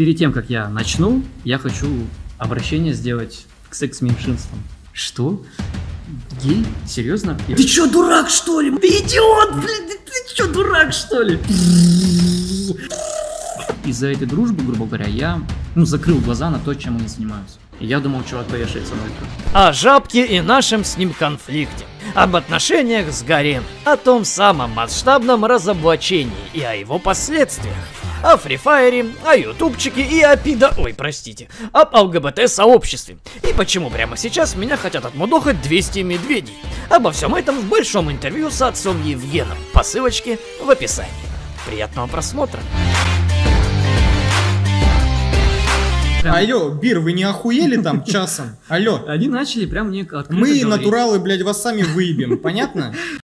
перед тем, как я начну, я хочу обращение сделать к секс-меньшинствам. Что? Гей? Серьезно? Ты чё, дурак, что ли? Ты идиот, блин, ты, ты чё, дурак, что ли? Из-за этой дружбы, грубо говоря, я ну, закрыл глаза на то, чем они занимаются. И я думал, чувак повешается на это. О жабке и нашем с ним конфликте. Об отношениях с Гарем. О том самом масштабном разоблачении и о его последствиях. О фрифайре, о ютубчике и о пида... Ой, простите. Об ЛГБТ-сообществе. И почему прямо сейчас меня хотят отмудохать 200 медведей. Обо всем этом в большом интервью с отцом Евгеном. По ссылочке в описании. Приятного просмотра. Прям- Алло, Бир, вы не охуели там часом? Алло. Они начали прям мне открыто Мы говорить. натуралы, блядь, вас сами выебем, понятно?